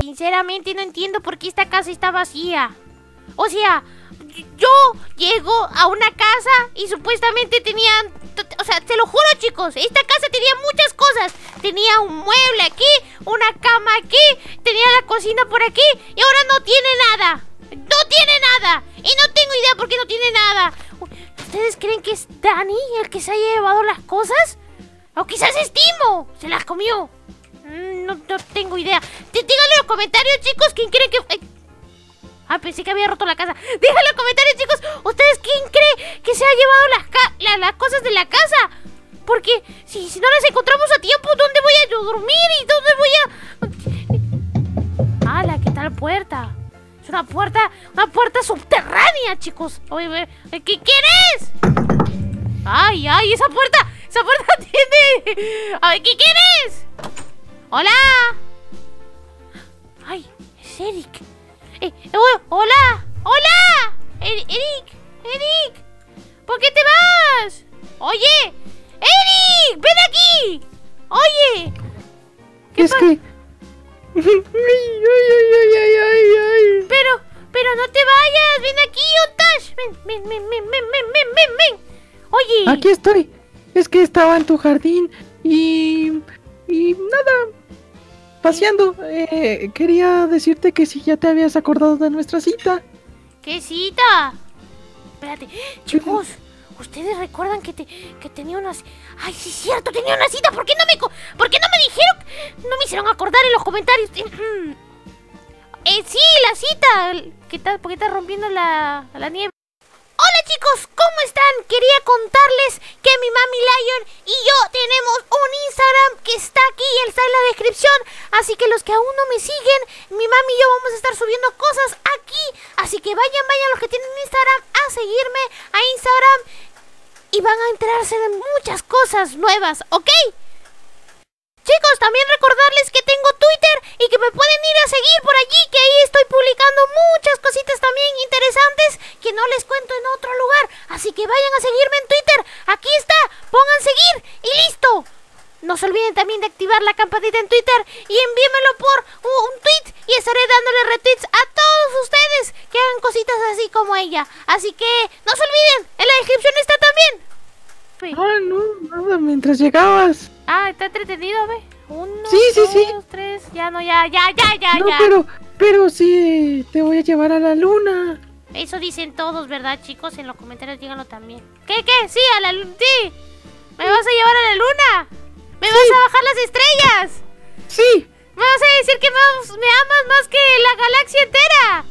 Sinceramente no entiendo por qué esta casa está vacía. O sea, yo llego a una casa y supuestamente tenían... O sea, te lo juro chicos, esta casa tenía muchas cosas. Tenía un mueble aquí, una cama aquí, tenía la cocina por aquí y ahora no tiene nada. No tiene nada. Y no tengo idea por qué no tiene nada. ¿Ustedes creen que es Dani el que se haya llevado las cosas? O quizás es Timo. Se las comió. Mm, No, no tengo idea. Dí- Díganle en los comentarios, chicos, quién cree que. Ah, pensé que había roto la casa. Díganle en los comentarios, chicos, ¿ustedes quién cree que se ha llevado las, las cosas de la casa? Porque si, si no las encontramos a tiempo, ¿dónde voy a dormir? ¿Y dónde voy a.? ¡Hala! ¿Qué tal puerta? Es una puerta. Una puerta subterránea, chicos. Oye, oye, ¿qué, ¿Quién es? ¡Ay, ay! ¡Esa puerta! ¡Esa puerta tiene! ¡Ay, ¿qué, ¿quién es? ¡Hola! ¡Ay! Es Eric. Eh, eh, oh, ¡Hola! ¡Hola! Er- Eric, Eric. ¿Por qué te vas? Oye, Eric, ven aquí. Oye. Es pa- que... Pero, pero no te vayas. Ven aquí, Otash. Ven, ven, ven, ven, ven, ven, ven, ven. Oye. Aquí estoy. Es que estaba en tu jardín y... Y nada. Paseando. Eh, quería decirte que si ya te habías acordado de nuestra cita. ¿Qué cita? Espérate. Chicos. ¿Ustedes recuerdan que, te, que tenía unas... Ay, sí es cierto, tenía una cita, ¿por qué no me, ¿por qué no me dijeron? No me hicieron acordar en los comentarios. Eh, sí, la cita. ¿Qué tal? ¿Por qué está rompiendo la, la nieve? ¿Cómo están? Quería contarles que mi mami Lion y yo tenemos un Instagram que está aquí, está en la descripción. Así que los que aún no me siguen, mi mami y yo vamos a estar subiendo cosas aquí. Así que vayan, vayan los que tienen Instagram a seguirme a Instagram y van a enterarse de muchas cosas nuevas, ¿ok? Chicos, también recordarles que tengo Twitter y que me pueden ir a seguir por allí, que ahí estoy publicando muchas cositas también interesantes que no les cuento en otro lugar. Así que vayan a seguirme en Twitter. Aquí está, pongan seguir y listo. No se olviden también de activar la campanita en Twitter y envíenmelo por un tweet y estaré dándole retweets a todos ustedes que hagan cositas así como ella. Así que no se olviden, en la descripción está también. Ah, no, nada, mientras llegabas. Ah, está entretenido, ve. Uno, Sí, sí, dos, sí. tres. Ya no, ya, ya, ya, ya, no, ya. pero, pero sí, te voy a llevar a la luna. Eso dicen todos, ¿verdad, chicos? En los comentarios díganlo también. ¿Qué, qué? Sí, a la luna. Sí. ¿Me vas a llevar a la luna? ¿Me vas a bajar las estrellas? Sí, ¿Me vas a decir que me, me amas más que la galaxia entera?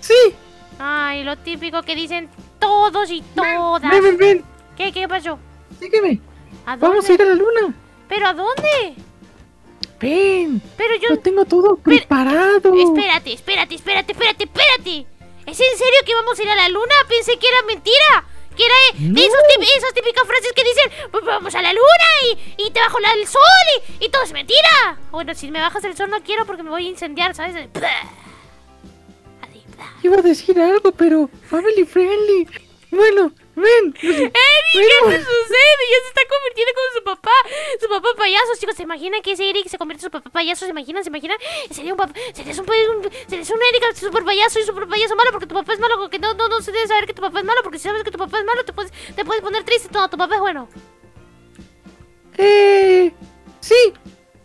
sí. Ay, lo típico que dicen todos y todas. Ven, ven, ven. ¿Qué, qué pasó? Sígueme. ¿A dónde? Vamos a ir a la luna. ¿Pero a dónde? Ven. Pero yo... Lo tengo todo preparado. Espérate, espérate, espérate, espérate, espérate. ¿Es en serio que vamos a ir a la luna? Pensé que era mentira. Que era de, esos esas típicas frases que dicen, "Pues vamos a la luna y, y te bajo la- el sol y, y todo es mentira. Bueno, si me bajas el sol no quiero porque me voy a incendiar, ¿sabes? Así. Iba a decir algo, pero family friendly. Bueno, ven. ¿Qué te sucede? Ya se está convirtiendo como su papá. Su papá payaso. Chicos, ¿se imaginan que ese Eric se convierte en su papá payaso? ¿Se imaginan? ¿Se imaginan? Sería un papá. Sería un, un, serías un Eric super payaso y super payaso malo porque tu papá es malo. Porque no, no, no se debe saber que tu papá es malo. Porque si sabes que tu papá es malo, te puedes, te puedes poner triste. No, tu papá es bueno. Eh, sí,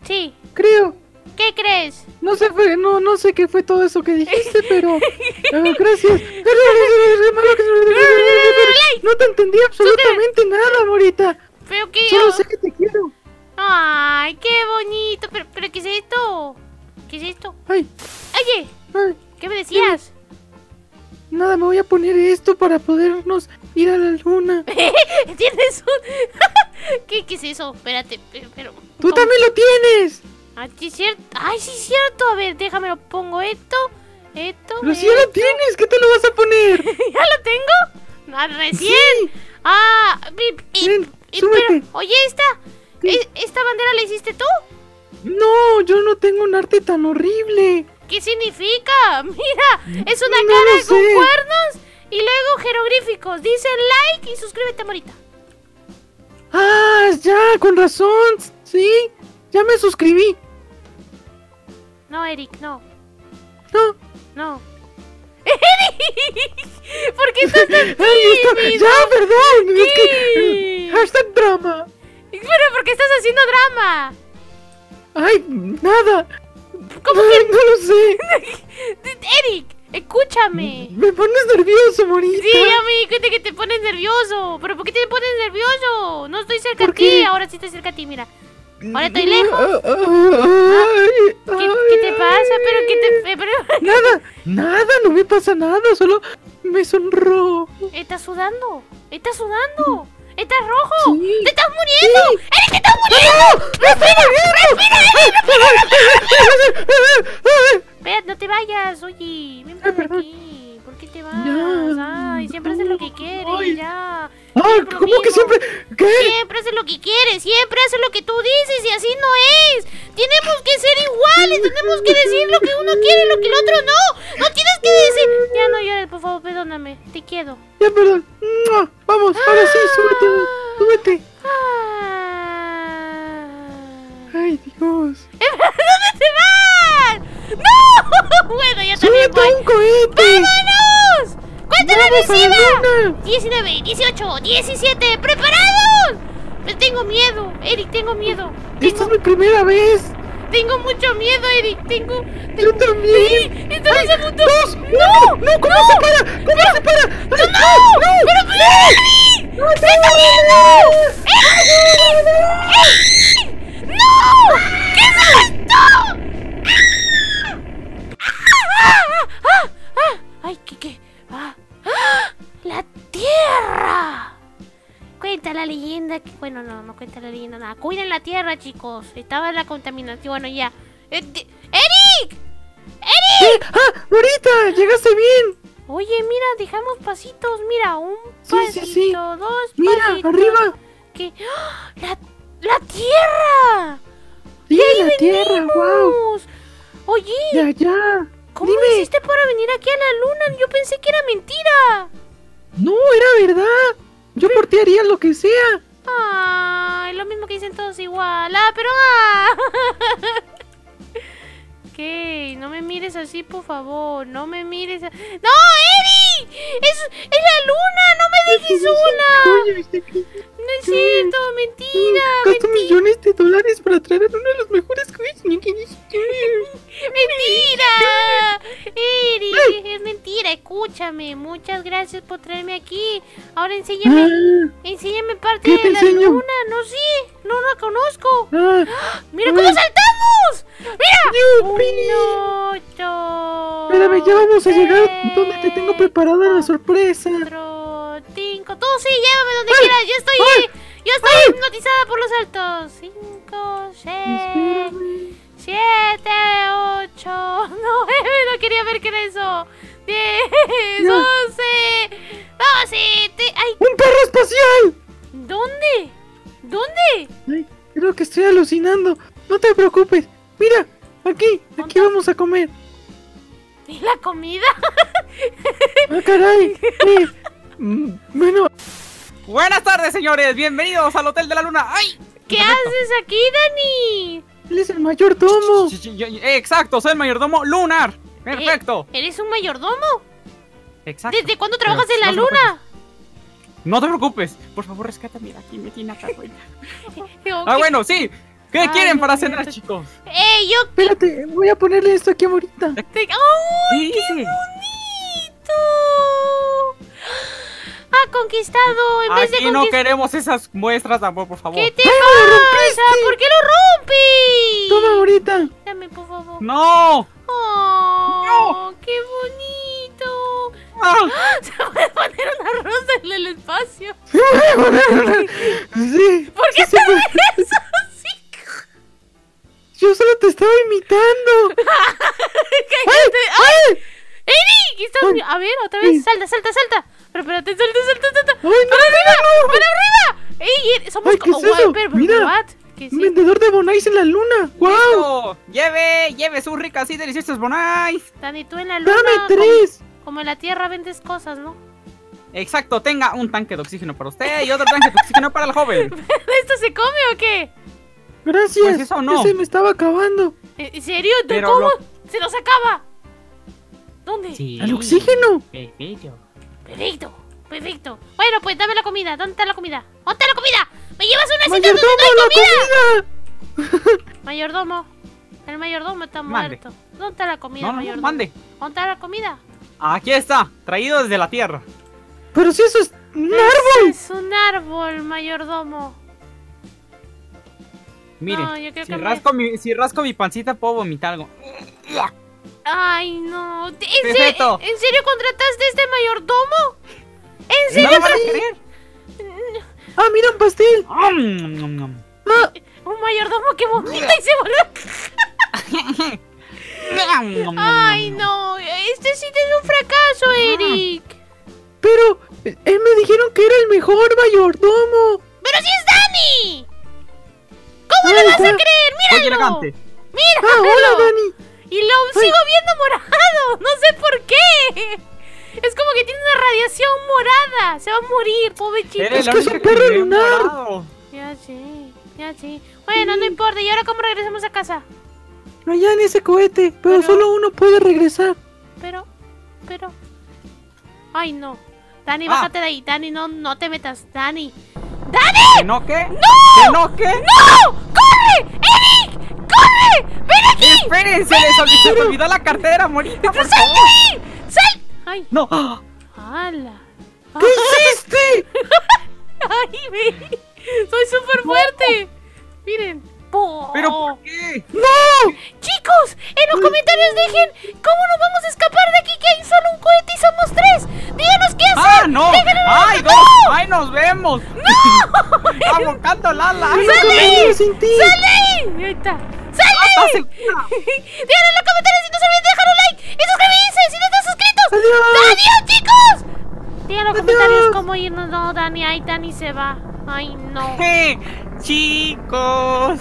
Sí. creo. ¿Qué crees? No sé, fue- no, no sé qué fue todo eso que dijiste, pero eh, gracias. No te entendí absolutamente nada, Morita. Pero que Solo sé que te quiero. Ay, qué bonito. Pero, pero ¿qué es esto? ¿Qué es esto? Ay, Oye, ay, ¿qué me decías? nada, me voy a poner esto para podernos ir a la luna. ¿Tienes un.? ¿Qué, ¿Qué es eso? Espérate, pero. pero Tú ¿cómo? también lo tienes. Ah, sí, es cierto. Ay, sí, es cierto. A ver, déjame lo pongo esto. Esto. Pero si ya lo tienes, ¿qué te lo vas a poner? ¿Ya lo tengo? Ah, recién. Sí. Ah, y, Ven, y- pero, oye, esta. ¿e- ¿Esta bandera la hiciste tú? No, yo no tengo un arte tan horrible. ¿Qué significa? Mira, es una No cara con sé. cuernos y luego jeroglíficos. Dice like y suscríbete, Morita. Ah, ya, con razón. Sí, ya me suscribí. No, Eric, no. No. No. ¡Eric! ¿Por qué estás tan tímido? ya, perdón. Es que. Eh, Hashtag drama. Pero ¿por qué estás haciendo drama? Ay, nada. ¿Cómo no, que- no lo sé. Eric, escúchame. Me pones nervioso, Morita. Sí, ya me di cuenta que te pones nervioso. ¿Pero por qué te pones nervioso? No estoy cerca ¿Por a ti. Ahora sí estoy cerca a ti, mira. Ahora estoy lejos. Ay, ¿Qué, qué te pasa? ¿Pero qué te...? eh, pero- Nada, nada, no me pasa nada, solo me sonrojo. Estás sudando. Estás sudando. Estás rojo. Sí. ¡Te estás muriendo! ¡Eric, te estás muriendo! Ya, perdón. Mua. Vamos, ahora sí, súbete, súbete. Ah. Ay, Dios. ¿Dónde te vas? ¡No! Bueno, ya también ¡Súbete voy. un cohete! ¡Vámonos! ¡Cuéntale ¡Vamos a la encima! luna! 19, 18, 17, ¡preparados! Pues tengo miedo, Eric, tengo miedo. Esta es Tengo, mi primera vez. Tengo mucho miedo, Eric. Tengo. Yo tengo... también. Sí, estamos a punto. ¡Dos! ¡No! ¡No! ¿Cómo se para? ¿Cómo se para? ¡Ay, ¡No! ¡Pero pero, Eric! ¡No! ¡Se está viendo! ¡Eric! ¡No! ¿Qué es esto? ¡Ah! ¡Ah! ¡Ah! ¡Ay, qué qué! ¡Ah! ¡Ah! ¡La Tierra! Cuenta la leyenda que... Bueno, no, no cuenta la leyenda nada. Cuiden la Tierra, chicos. Estaba la contaminación. Bueno, ya. Eh, de- ¡Eric! ¿Qué? ¡Ah! ¡Morita! ¡Llegaste bien! Oye, mira, dejamos pasitos. Mira, un pasito, sí, sí. dos Mira, pasitos. arriba. que ¡Ah! la, la tierra Sí, la tierra, wow. Oye De allá. cómo Dime. hiciste para venir aquí a la luna yo pensé que era mentira No, era verdad. Yo por ti haría lo que sea. Ay, lo mismo que dicen todos igual ah pero ah ¿Qué? No me mires así, por favor. No me mires. a- ¡No, Eri! ¡Es, es la luna! ¡No me dejes que No es cierto, mentira. Enséñame, Ah, enséñame parte ¿Qué te de la enseño? luna. No sé, no la conozco. ah. ¡Mira a cómo saltamos! ¡Mira! ¡Yupi! Un, ocho, Espérame, ya vamos a llegar donde te tengo preparada la sorpresa. Cuatro, cinco. Tú sí, llévame donde quieras. Yo estoy, ay, yo estoy ay. hipnotizada por los saltos. Cinco, seis. Espérame. Siete, ocho, nueve, no quería ver qué era eso. Diez, Ya. once, doce, te- ay, ¡Un perro espacial! ¿dónde? ¿Dónde? Ay, creo que estoy alucinando. No te preocupes. Mira, aquí, aquí vamos a comer. ¿Y la comida? Ah, caray. Eh, mm, bueno, Buenas tardes, señores. Bienvenidos al Hotel de la Luna. ¡Ay! ¿Qué haces aquí, Dani? él es el mayordomo. Sí, sí, yo- eh, Exacto, soy el mayordomo lunar. Perfecto. Eh, ¿Eres un mayordomo? Exacto. ¿Desde cuándo trabajas en la no luna? No te preocupes. Por favor, rescátame de aquí, me tiene acá, Ah, ¿qué- bueno, sí. ¿Qué Ay, quieren no, para cenar, no. chicos? ¡Eh, yo! Espérate, voy a ponerle esto aquí ahorita. ¡Ay, ¿Qué bonito! Ha conquistado en vez de Aquí no queremos esas muestras de amor, por favor. ¿Qué te ¡Ay, pasa? lo! ¿Por qué lo rompes? Toma ahorita. Dame, por favor. ¡No! ¡Oh, qué bonito! ¡Ah! Se puede poner una rosa en el espacio. Sí. ¿Por qué sí, te sí, ves así? Yo solo te estaba imitando. ¡Ay! ¡Ay! Ay. A ver, otra vez. Salta, salta, salta. Pero espérate, salta, salta, salta. ¡Ay, no! ¡Para arriba! ¡Para arriba! ¡Ey! somos ¿qué como es eso? Wiper, Mira. what? ¿Qué es Un eso? vendedor de bonais en la luna. ¡Wow! ¡Listo! ¡Lleve! ¡Lleve sus ricas y deliciosas bonais! Dani, tú en la luna. ¡Dame tres! Como en la tierra vendes cosas, ¿no? Exacto, tenga un tanque de oxígeno para usted y otro tanque de oxígeno para el joven. ¿Esto se come o qué? Gracias. Pues eso no. Ese me estaba acabando. ¿En serio? ¿Tú Pero cómo? lo- ¿Se nos acaba? ¿Dónde? Sí. ¡El oxígeno! Perfecto. Perfecto, perfecto. Bueno, pues dame la comida. ¿Dónde está la comida? ¿Dónde está la comida? ¿Me llevas una cita donde ¡Mayordomo, no hay comida? comida! Mayordomo. El mayordomo está Mande. muerto. ¿Dónde está la comida, No, no, no, mayordomo? mande. ¿Dónde está la comida? Aquí está, traído desde la tierra. Pero si eso es un Ese árbol. Es un árbol, mayordomo. Mire, No, yo creo si, que me- rasco mi, si rasco mi pancita puedo vomitar algo. Ay, no. ¿En, se-. ¿En serio contrataste a este mayordomo? ¿En ¿No serio? lo van a creer? Ah, mira un pastel. Ah, Un mayordomo que vomita y se vuelve. Ay, no. Este sí es un fracaso, Eric. pero eh, él me dijeron que era el mejor mayordomo. Es que es un perro lunar. Ya sí, ya sí. Bueno, no importa. ¿Y ahora cómo regresamos a casa? Allá en ese cohete, pero, Pero- solo uno puede regresar. Pero, pero. Ay, no. Dani, Ah. bájate de ahí. Dani, no, no te metas. Dani. ¿Que no qué? ¡No! ¿Que no qué? ¡No! ¡Corre! ¡Eric! ¡Corre! ¡Ven aquí! Espérense, les olvidó, se me olvidó la cartera, morita, por ¡Sal de ahí! ¡Sal! ¡Ay! No. ¡Hala! ¿Qué hiciste? ¡Soy súper fuerte! Miren. ¿Pero por qué? ¡No! Chicos, en los comentarios dejen cómo nos vamos a escapar de aquí que hay solo un cohete y somos tres. Díganos qué hacer. ¡Ah, no! ¡Ay, ¡No! ¡Ay, nos vemos! ¡No! ¡Abocando Lala! ¡No comería sin ti! ¡Sal de ahí! Está. ¡Sal de ¿Estás ahí! segura? Díganlo en los comentarios y no se olviden de dejar un like y suscribirse si no están suscritos. ¡Adiós! ¡Adiós, chicos! Díganlo en los Adiós. comentarios cómo irnos. No, Dani, ahí Dani se va. Ay, no. ¡Chicos!